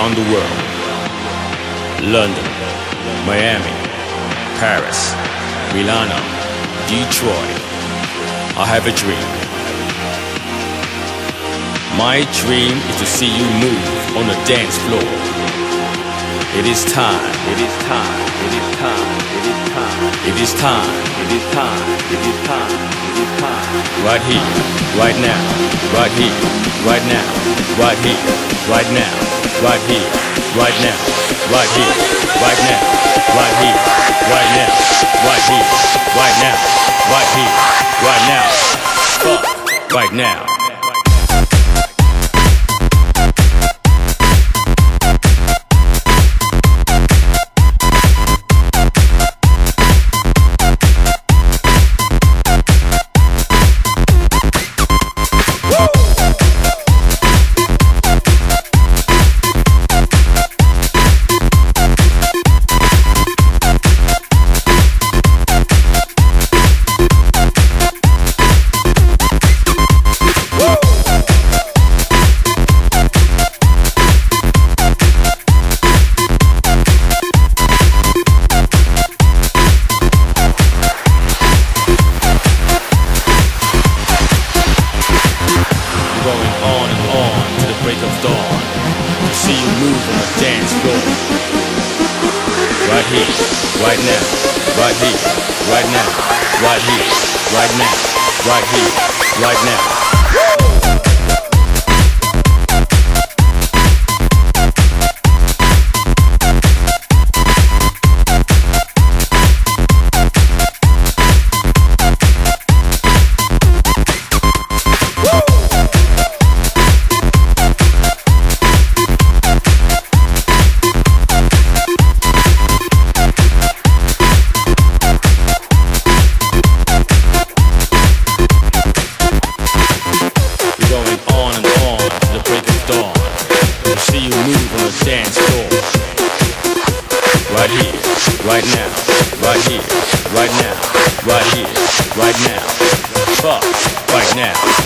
around the world London, Miami, Paris, Milano, Detroit. I have a dream. My dream is to see you move on the dance floor. It is time, it is time, it is time, it is time, it is time, it is time, it is time. It is time. Right here, right now, right here, right now, right here, right now, right here, right now, right here, right now, right here, right now, right here, right now, right here, right now. Fuck, right now. On and on to the break of dawn to see you move on the dance floor. Right here, right now, right here, right now, right here, right now, right here, right now. Right now, right here, right now, right here, right now. Fuck, right now.